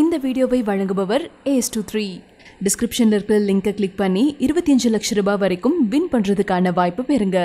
இந்த வீடியோவை வழங்குபவர் ஏஸ் டூ த்ரீ டிஸ்கிரிப்ஷனில் இருக்கிற லிங்கை கிளிக் பண்ணி இருபத்தி அஞ்சு லட்ச ரூபாய் வரைக்கும் வின் பண்ணுறதுக்கான வாய்ப்பு பெறுங்க.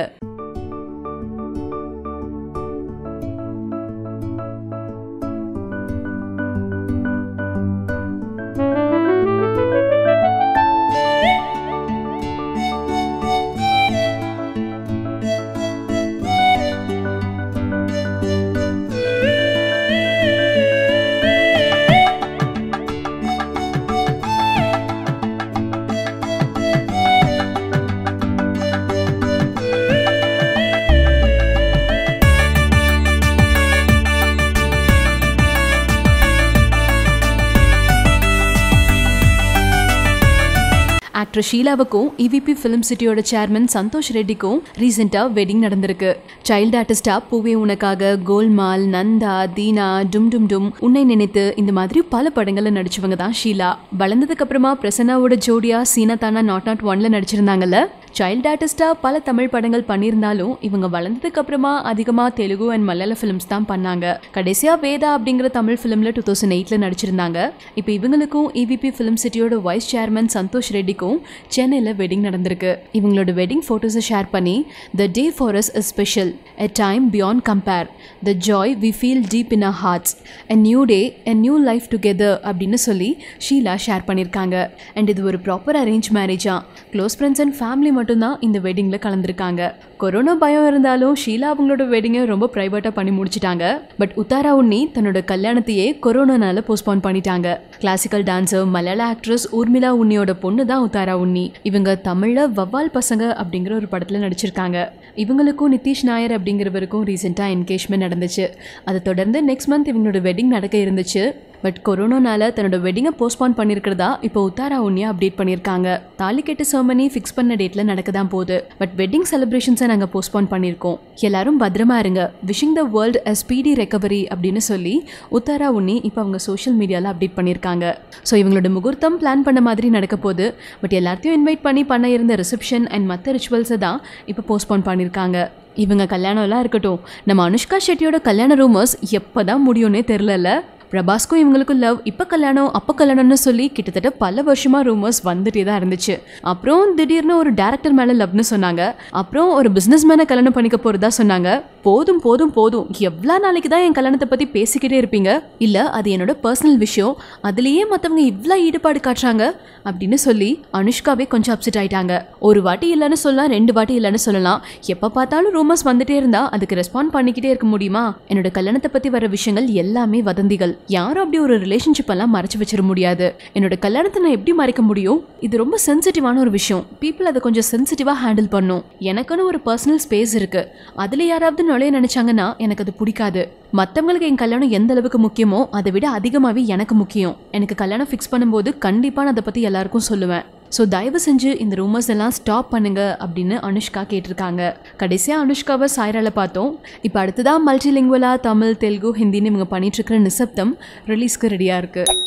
Actor ஷீலாவுக்கும் EVP film city chairman Santhosh ரெட்டிக்கும் ரீசெண்டாக வெட்டிங் நடந்திருக்கு. சைல்டு ஆர்டிஸ்டா பூவே உனக்காக கோல்மால் நந்தா தீனா டும் டும் டும் உன்னை நினைத்து இந்த மாதிரி பல படங்களில் நடிச்சவங்க தான் ஷீலா. வளர்ந்ததுக்கு அப்புறமா பிரசன்னாவோட ஜோடியா சீனா தானா நாட் நாட் ஒன்ல நடிச்சிருந்தாங்கல்ல? சைல்டு ஆர்டிஸ்டாக பல தமிழ் படங்கள் பண்ணியிருந்தாலும் இவங்க வளர்ந்ததுக்கு அப்புறமா அதிகமாக தெலுங்கு அண்ட் மலையாள ஃபிலிம்ஸ் தான் பண்ணாங்க. கடைசியா வேதா அப்படிங்கிற தமிழ் ஃபிலிமில் டூ தௌசண்ட் எயிட்டில் நடிச்சிருந்தாங்க. இப்போ இவங்களுக்கும் EVP film city vice chairman Santhosh ரெட்டிக்கும் சென்னையில் வெட்டிங் நடந்திருக்கு. இவங்களோட வெட்டிங் ஃபோட்டோஸை ஷேர் பண்ணி the day far as is special a time beyond compare the joy we feel deep in a hearts a new day a new life together அப்படின்னு சொல்லி Sheela share பண்ணியிருக்காங்க. And இது ஒரு ப்ராப்பர் அரேஞ்ச் மேரேஜா close friends and family மட்டும் மட்டும்தான் இந்த வெட்டிங்கில் கலந்துருக்காங்க. Corona பயம் இருந்தாலும் ஷீலா அவங்களோட வெட்டிங்கை ரொம்ப ப்ரைவேட்டாக பண்ணி முடிச்சிட்டாங்க. பட் உத்தாரா உன்னி தன்னோட கல்யாணத்தையே கொரோனானால போஸ்ட்போன் பண்ணிட்டாங்க. கிளாசிக்கல் டான்ஸர் மலையாள ஆக்ட்ரஸ் ஊர்மிளா உன்னியோட பொண்ணு தான் உத்தாரா உன்னி இவங்க தமிழில் வவ்வால் பசங்க அப்படிங்கிற ஒரு படத்தில் நடிச்சிருக்காங்க. இவங்களுக்கும் நிதிஷ் நாயர் அப்படிங்கிறவருக்கும் ரீசெண்டாக என்கேஜ்மெண்ட் நடந்துச்சு. அதை தொடர்ந்து நெக்ஸ்ட் மந்த் இவங்களோட வெட்டிங் நடக்க இருந்துச்சு. பட் கொரோனானால தன்னோட வெட்டிங்கை போஸ்ட்போன் பண்ணியிருக்கிறதா இப்போ உத்தாரா உன்னியா அப்டேட் பண்ணியிருக்காங்க தாலி கெட்ட சர்மனி ஃபிக்ஸ் பண்ண டேட்டில் நடக்க தான் போகுது. பட் வெட்டிங் செலிப்ரேஷன்ஸை நாங்கள் போஸ்ட்போன் பண்ணியிருக்கோம் எல்லாரும் பத்திரமா இருங்க. Wishing the world a speedy recovery அப்படின்னு சொல்லி உத்தாரா உன்னி இப்போ அவங்க சோஷியல் மீடியாவில் அப்டேட் பண்ணியிருக்காங்க ஸோ இவங்களோட முகூர்த்தம் பிளான் பண்ண மாதிரி நடக்க போகுது. பட் எல்லாத்தையும் இன்வைட் பண்ணி பண்ண இருந்த ரிசப்ஷன் அண்ட் மற்ற ரிச்சுவல்ஸை தான் இப்போ போஸ்ட்போன் பண்ணியிருக்காங்க இவங்க கல்யாணம்லாம் இருக்கட்டும். நம்ம அனுஷ்கா ஷெட்டியோட கல்யாண ரூமர்ஸ் எப்போ தான் முடியும்னே தெரிலல்ல பிரபாஸ்க்கும் இவங்களுக்கும் லவ் இப்போ கல்யாணம் அப்போ கல்யாணம்னு சொல்லி கிட்டத்தட்ட பல வருஷமாக ரூமர்ஸ் வந்துட்டே தான் இருந்துச்சு. அப்புறம் திடீர்னு ஒரு டேரக்டர் மேலே லவ்னு சொன்னாங்க. அப்புறம் ஒரு பிஸ்னஸ் மேனை கல்யாணம் பண்ணிக்க போகிறதா சொன்னாங்க. போதும் போதும் போதும். எவ்வளோ நாளைக்கு தான் என் கல்யாணத்தை பற்றி பேசிக்கிட்டே இருப்பீங்க? இல்லை அது என்னோட பர்சனல் விஷயம். அதுலேயே மற்றவங்க இவ்வளோ ஈடுபாடு காட்டுறாங்க? அப்படின்னு சொல்லி அனுஷ்காவே கொஞ்சம் அப்செட் ஆயிட்டாங்க. ஒரு வாட்டி இல்லைன்னு சொல்லலாம் ரெண்டு வாட்டி இல்லைன்னு சொல்லலாம். எப்போ பார்த்தாலும் ரூமர்ஸ் வந்துட்டே இருந்தா அதுக்கு ரெஸ்பாண்ட் பண்ணிக்கிட்டே இருக்க முடியுமா? என்னோட கல்யாணத்தை பற்றி வர விஷயங்கள் எல்லாமே வதந்திகள். யாரும் அப்படி ஒரு ரிலேஷன்ஷிப் எல்லாம் மறைச்சு வச்சிட முடியாது. என்னோட கல்யாணத்தை நான் எப்படி மறைக்க முடியும்? இது ரொம்ப சென்சிட்டிவான ஒரு விஷயம். பீப்புள் அதை கொஞ்சம் சென்சிட்டிவாக ஹேண்டில் பண்ணும். எனக்குன்னு ஒரு பர்சனல் ஸ்பேஸ் இருக்கு. அதில் யாராவது நுழைய நினைச்சாங்கன்னா எனக்கு அது பிடிக்காது. மற்றவங்களுக்கு என் கல்யாணம் எந்த அளவுக்கு முக்கியமோ அதை விட அதிகமாகவே எனக்கு முக்கியம். எனக்கு கல்யாணம் ஃபிக்ஸ் பண்ணும்போது கண்டிப்பாக நான் அதை பற்றி எல்லாருக்கும் சொல்லுவேன். ஸோ தயவு செஞ்சு இந்த ரூமர்ஸ் எல்லாம் ஸ்டாப் பண்ணுங்க அப்படின்னு அனுஷ்கா கேட்டிருக்காங்க. கடைசியாக அனுஷ்காவை சாய்ரால பார்த்தோம். இப்போ அடுத்ததான் மல்டிலிங்குவலா தமிழ் தெலுங்கு ஹிந்தின்னு இவங்க பண்ணிட்டு இருக்கிற நிசப்தம் ரிலீஸ்க்கு ரெடியாக இருக்குது